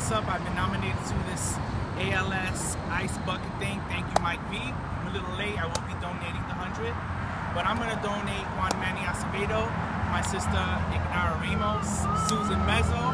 what's up? I've been nominated to this ALS Ice Bucket thing. Thank you, Mike V. I'm a little late. I won't be donating the 100. But I'm going to donate Juan Manny Acevedo, my sister Ignara Ramos, Susan Mezzo.